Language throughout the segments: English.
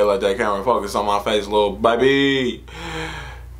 Ahead, let that camera focus on my face, little baby.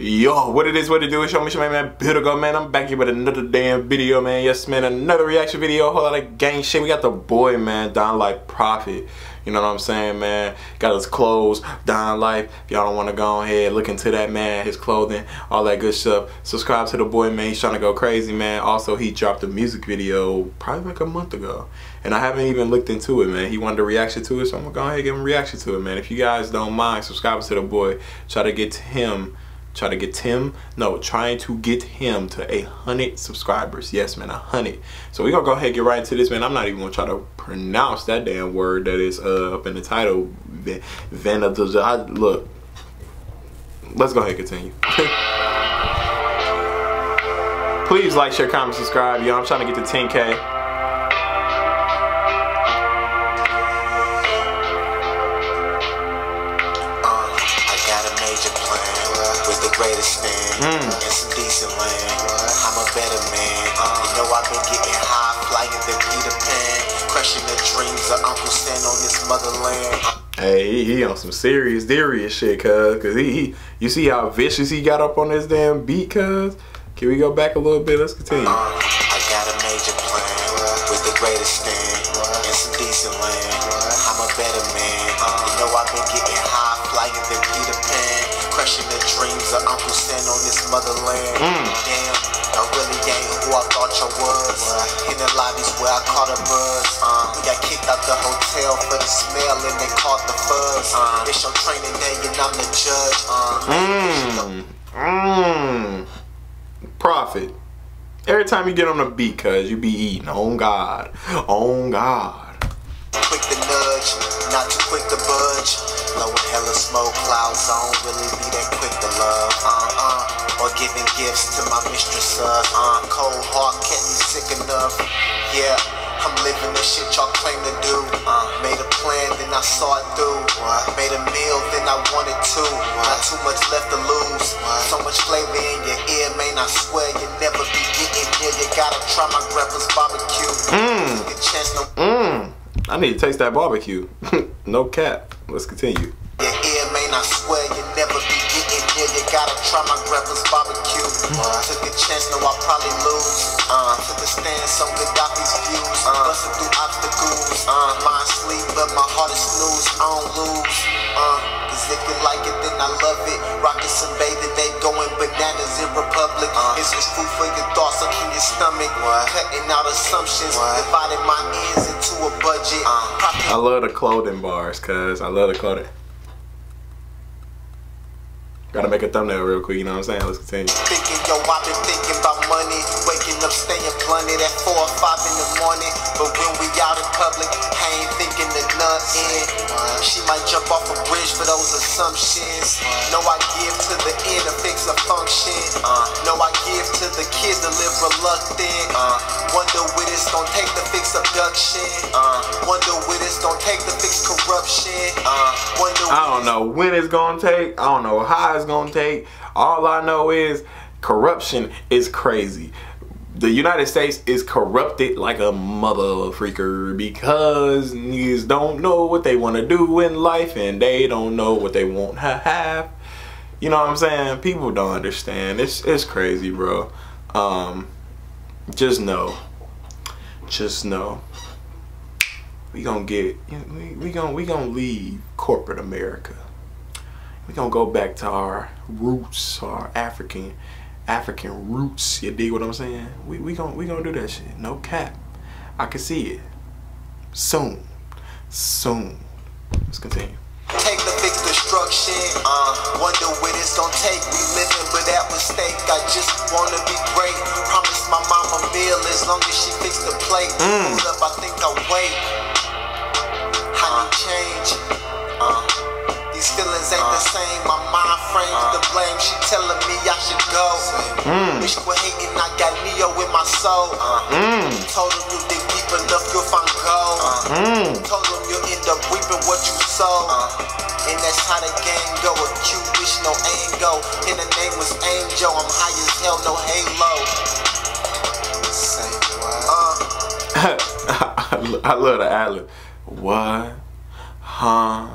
Yo, what it is, what it do, show me, show me, man, beautiful, man, I'm back here with another damn video, man, yes, man, another reaction video, whole lot of gang shit, we got the boy, man, DonLife Prophet, you know what I'm saying, man, got his clothes, Don Life, if y'all don't want to go ahead, look into that, man, his clothing, all that good stuff, subscribe to the boy, man, he's trying to go crazy, man, also, he dropped a music video probably like a month ago, and I haven't even looked into it, man, he wanted a reaction to it, so I'm gonna go ahead and give him a reaction to it, man, if you guys don't mind, subscribe to the boy, try to get to him, try to get him no trying to get him to a hundred subscribers. Yes man a hundred. So we're gonna go ahead and get right into this man. I'm not even gonna try to pronounce that damn word that is uh, up in the title. Vanadil look let's go ahead and continue. Please like share comment subscribe yo i'm trying to get to 10k greatest fan mm. some decent land. I'm a better man. You know I've been getting high, flying the Peter Pan, crushing the dreams of Uncle Sam on this motherland. Hey, he, he on some serious, serious shit, cuz. Cause he, he, you see how vicious he got up on this damn beat, cuz. Can we go back a little bit? Let's continue. Uh, I got a major plan with the greatest stand and some decent land. I'm a better man. You know I've been getting dreams of Uncle Sam on this motherland. Mm. Damn, I really ain't who I thought you was. In the lobbies where I caught a buzz. Uh, we got kicked out the hotel for the smell and they caught the fuzz. Uh, it's your training day and I'm the judge. Uh, mm. Mm. Prophet. Every time you get on the beat, cuz you be eating. On God. On God. Not too quick to budge. Blowing hella smoke clouds, I don't really be that quick to love. Uh uh. Or giving gifts to my mistress, uh uh. Cold heart kept me sick enough. Yeah. I'm living the shit y'all claim to do. Uh, made a plan, then I saw it through. What? Made a meal, then I wanted to. What? Not too much left to lose. What? So much flavor in your ear, man. I swear you never be getting near. You gotta try my grandpa's barbecue. Mmm. Mmm. I need to taste that barbecue. no cap. Let's continue. Your ear, man. I swear you never be getting near. You gotta try my grandpa's barbecue. Uh, took a chance, know I'll probably lose. Uh, took a stand, some good off these views. Uh, busting through obstacles. Uh, mind sleep, but my heart is snooze. I don't lose. Uh, cause if you like it, then I love it. Rockin' some bathing, they going bananas in Republic. Uh, it's just food for your thoughts, up in your stomach. What? Cutting out assumptions, what? dividing my ends into a budget. Uh, I love the clothing bars, cuz I love the clothing. Gotta make a thumbnail real quick, you know what I'm saying? Let's continue. Thinking, yo, I've been thinking about money. Waking up, staying blunted at 4 or 5 in the morning. But when we out in public, I ain't thinking of nothing. She might jump off a bridge for those assumptions. No, I give to the end to fix a function. No, I give to the kids to live reluctant. Uh. Wonder what it's gonna take to fix abduction. Uh. Wonder what it's gonna take to fix corruption. Uh. Wonder I don't know when it's gonna take. I don't know how it's gonna take. All I know is corruption is crazy. The United States is corrupted like a mother freaker because niggas don't know what they want to do in life and they don't know what they want to have. You know what I'm saying? People don't understand. It's it's crazy, bro. Um, just know, just know, we gonna get we, we gonna we gonna leave corporate America we gonna go back to our roots, our African African roots. You dig what I'm saying? We we gonna we gonna do that shit. No cap. I can see it. Soon. Soon. Let's continue. Destruction. Uh, wonder what it's gonna take. We living with that mistake. I just wanna be great. Promise my mama a meal as long as she fix the plate. Mm. Up, I think I'll wait. I need change. Uh. These feelings ain't uh, the same. My mind frames uh, the blame. She telling me I should go. Mm. Wish quit hating. I got Neo in my soul. Uh, mm. Told him you dig deep enough, you'll find gold. Uh, mm. You. Uh, and that's how the game go. A cute wish, no angle. And the name was Angel. I'm high as hell, no halo. Say what? Uh. I love the ad What? Huh?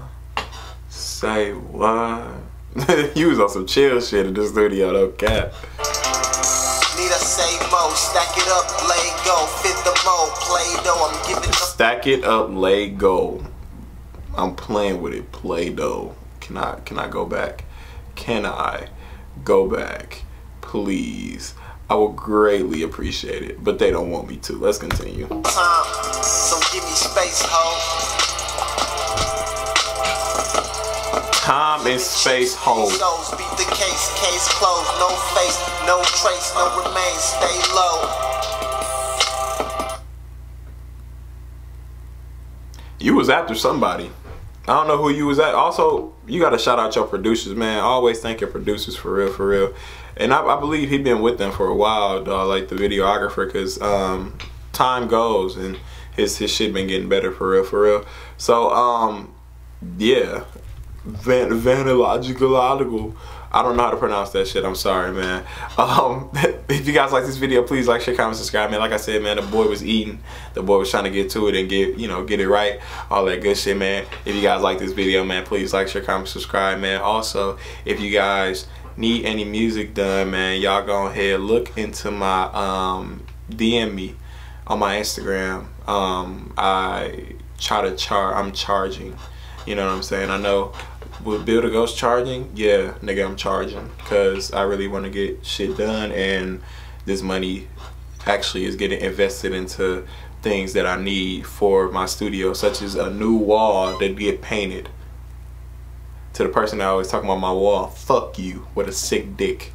Say what? you was on some chill shit in the studio, though, cap. Need I say mo, stack it up, lay go, fit the mo, play I'm giving up. Stack it up, lay go. I'm playing with it, play doh. Can I can I go back? Can I go back? Please. I would greatly appreciate it, but they don't want me to. Let's continue. Uh, Time, so give me space, ho. Time and space hold. Beat the case, case closed, no face, no trace, no remains, stay low. You was after somebody. I don't know who you was at. Also, you got to shout out your producers, man. Always thank your producers for real, for real. And I, I believe he been with them for a while, dog, like the videographer, because um, time goes and his his shit been getting better for real, for real. So, um, yeah, Van Vanilogicalogical. I don't know how to pronounce that shit. I'm sorry, man. Um, if you guys like this video, please like, share, comment, subscribe, man. Like I said, man, the boy was eating. The boy was trying to get to it and get, you know, get it right. All that good shit, man. If you guys like this video, man, please like, share, comment, subscribe, man. Also, if you guys need any music done, man, y'all go ahead look into my um, DM me on my Instagram. Um, I try to char. I'm charging. You know what I'm saying? I know with Bill the Goat charging, yeah, nigga, I'm charging because I really want to get shit done, and this money actually is getting invested into things that I need for my studio, such as a new wall that get painted. To the person that always talking about my wall, fuck you, what a sick dick.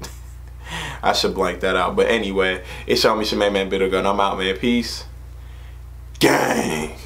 I should blank that out. But anyway, it's Show Me Shemaine Man Bitter Gun. I'm out, man. Peace. Gang.